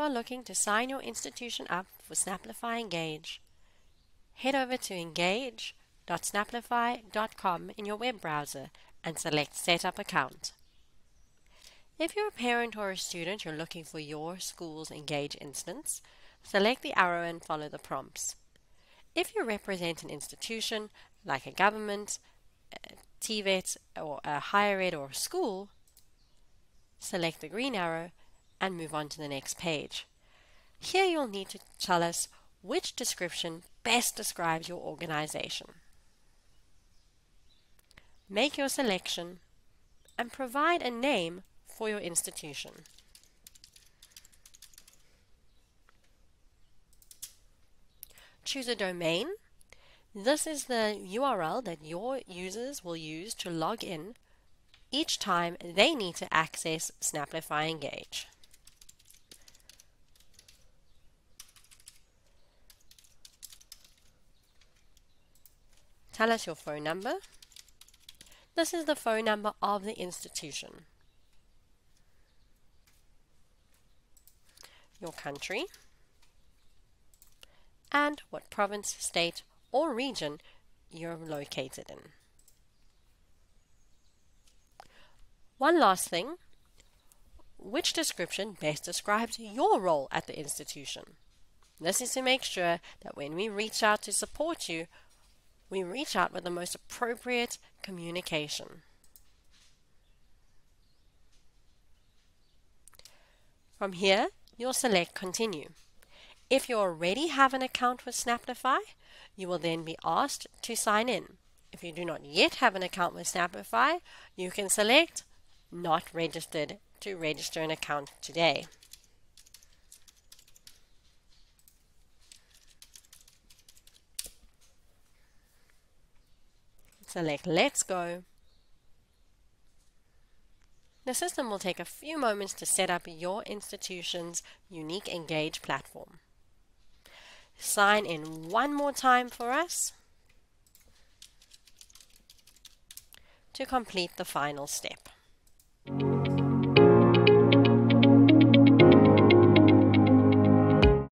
you are looking to sign your institution up for Snapplify Engage, head over to engage.snapplify.com in your web browser and select Setup Account. If you're a parent or a student you're looking for your school's Engage instance, select the arrow and follow the prompts. If you represent an institution like a government, a TVET, or a higher ed or a school, select the green arrow and move on to the next page. Here you'll need to tell us which description best describes your organization. Make your selection and provide a name for your institution. Choose a domain. This is the URL that your users will use to log in each time they need to access Snapplify Engage. Tell us your phone number. This is the phone number of the institution. Your country and what province, state or region you're located in. One last thing, which description best describes your role at the institution? This is to make sure that when we reach out to support you, we reach out with the most appropriate communication. From here, you'll select Continue. If you already have an account with Snapplify, you will then be asked to sign in. If you do not yet have an account with Snapplify, you can select Not Registered to register an account today. Select Let's Go. The system will take a few moments to set up your institution's unique Engage platform. Sign in one more time for us to complete the final step.